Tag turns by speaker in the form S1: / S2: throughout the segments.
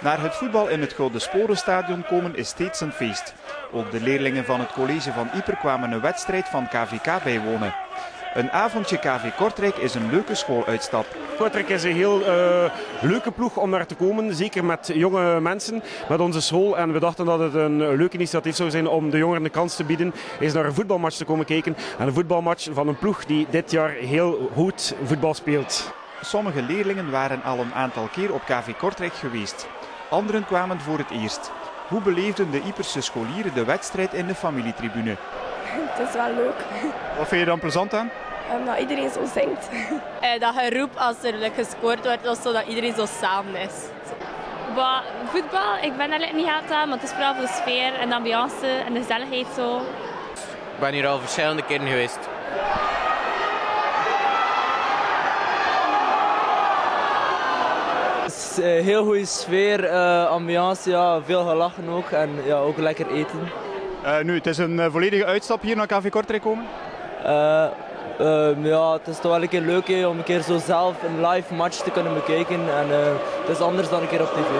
S1: Naar het voetbal in het Gouden Sporenstadion komen is steeds een feest. Ook de leerlingen van het college van Ieper kwamen een wedstrijd van KVK bijwonen. Een avondje KV Kortrijk is een leuke schooluitstap.
S2: Kortrijk is een heel uh, leuke ploeg om naar te komen, zeker met jonge mensen, met onze school. En we dachten dat het een leuk initiatief zou zijn om de jongeren de kans te bieden eens naar een voetbalmatch te komen kijken. En een voetbalmatch van een ploeg die dit jaar heel goed voetbal speelt.
S1: Sommige leerlingen waren al een aantal keer op KV Kortrijk geweest. Anderen kwamen voor het eerst. Hoe beleefden de Ieperse scholieren de wedstrijd in de familietribune?
S3: Het is wel leuk.
S1: Wat vind je dan plezant aan?
S3: Um, dat iedereen zo zingt.
S4: Eh, dat geroep als er gescoord wordt, of zo, dat iedereen zo samen is.
S5: Voetbal, ik ben er niet altijd aan, maar het is vooral voor de sfeer en de ambiance en de gezelligheid zo.
S6: Ik ben hier al verschillende keren geweest.
S7: Is een heel goede sfeer, uh, ambiance, ja, veel gelachen ook en ja, ook lekker eten.
S1: Uh, nu, het is een uh, volledige uitstap hier naar KV Kortrijk komen?
S7: Uh, ja, het is toch wel een keer leuk he, om een keer zo zelf een live match te kunnen bekijken. En het is anders dan een keer op tv.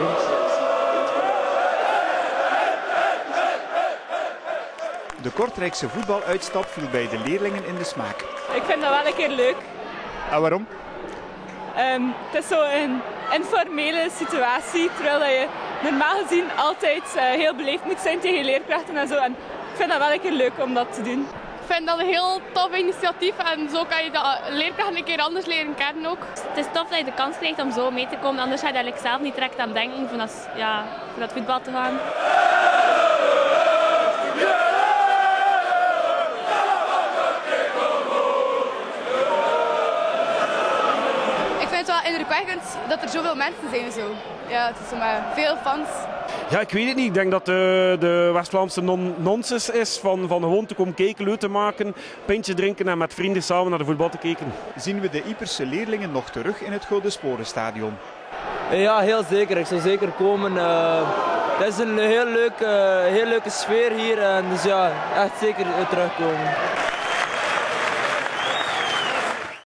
S1: De Kortrijkse voetbaluitstap viel bij de leerlingen in de smaak.
S8: Ik vind dat wel een keer leuk.
S1: En waarom?
S8: Um, het is zo een informele situatie, terwijl je normaal gezien altijd uh, heel beleefd moet zijn tegen leerkrachten en zo. En ik vind dat wel een keer leuk om dat te doen.
S9: Ik vind dat een heel tof initiatief en zo kan je de leerkrachten een keer anders leren kennen ook.
S5: Het is tof dat je de kans krijgt om zo mee te komen, anders ga je eigenlijk zelf niet direct aan denken van dat, ja, voor dat voetbal te gaan.
S9: Wel indrukwekkend dat er zoveel mensen zijn. Zo. Ja, het is met veel fans.
S2: Ja, ik weet het niet. Ik denk dat de, de West-Vlaamse non nonsens is van, van gewoon te komen kijken, leuk te maken, pintje drinken en met vrienden samen naar de voetbal te kijken.
S1: Zien we de Ieperse leerlingen nog terug in het Gouden Sporenstadion?
S7: Ja, heel zeker. Ik zou zeker komen. Uh, het is een heel leuke, heel leuke sfeer hier. En dus ja, echt zeker terugkomen.